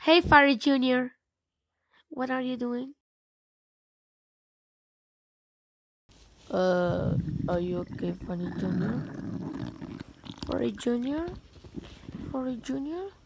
Hey, Fari Jr. What are you doing? Uh, are you okay, Furry Jr.? Fari Jr.? Fari Jr.?